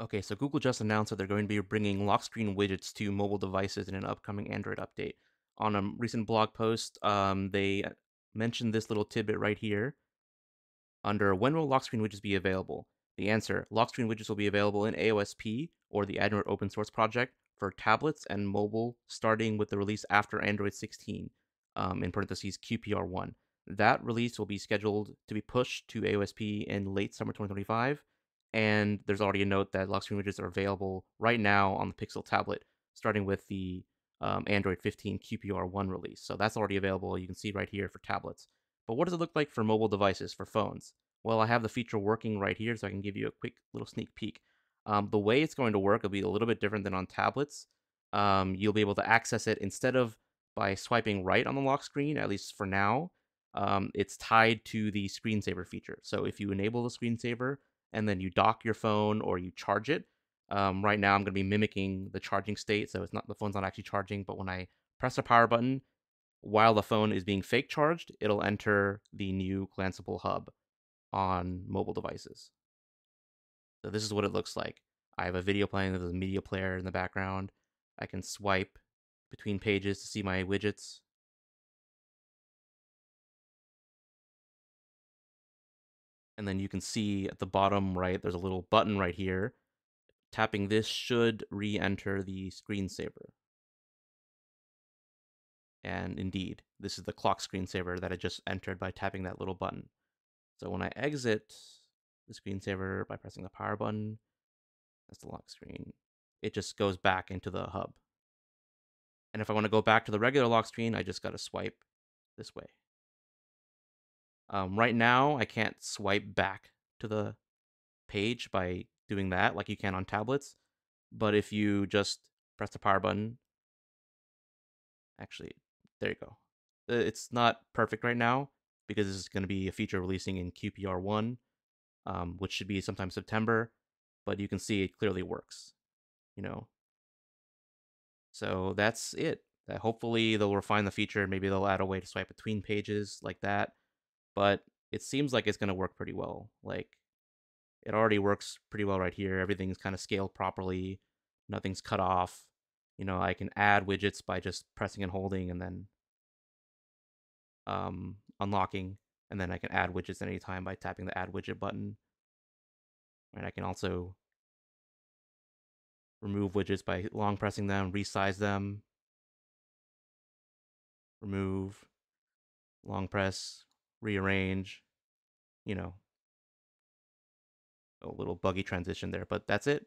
Okay, so Google just announced that they're going to be bringing lock screen widgets to mobile devices in an upcoming Android update. On a recent blog post, um, they mentioned this little tidbit right here. Under when will lock screen widgets be available? The answer lock screen widgets will be available in AOSP or the Android open source project for tablets and mobile starting with the release after Android 16, um, in parentheses QPR1. That release will be scheduled to be pushed to AOSP in late summer 2025 and there's already a note that lock screen widgets are available right now on the Pixel tablet, starting with the um, Android 15 QPR1 release. So that's already available. You can see right here for tablets. But what does it look like for mobile devices, for phones? Well, I have the feature working right here, so I can give you a quick little sneak peek. Um, the way it's going to work will be a little bit different than on tablets. Um, you'll be able to access it instead of by swiping right on the lock screen, at least for now. Um, it's tied to the screensaver feature. So if you enable the screensaver, and then you dock your phone or you charge it. Um, right now, I'm going to be mimicking the charging state, so it's not the phone's not actually charging. But when I press the power button, while the phone is being fake charged, it'll enter the new Glanceable hub on mobile devices. So this is what it looks like. I have a video playing. There's a media player in the background. I can swipe between pages to see my widgets. And then you can see at the bottom right, there's a little button right here. Tapping this should re-enter the screensaver. And indeed, this is the clock screensaver that I just entered by tapping that little button. So when I exit the screensaver by pressing the power button, that's the lock screen, it just goes back into the hub. And if I want to go back to the regular lock screen, I just got to swipe this way. Um, right now, I can't swipe back to the page by doing that like you can on tablets. But if you just press the power button, actually, there you go. Uh, it's not perfect right now because this is going to be a feature releasing in QPR1, um, which should be sometime September. But you can see it clearly works, you know. So that's it. That hopefully they'll refine the feature. Maybe they'll add a way to swipe between pages like that but it seems like it's going to work pretty well. Like it already works pretty well right here. Everything's kind of scaled properly. Nothing's cut off. You know, I can add widgets by just pressing and holding and then um, unlocking. And then I can add widgets at any time by tapping the add widget button. And I can also remove widgets by long pressing them, resize them, remove, long press, rearrange, you know, a little buggy transition there, but that's it.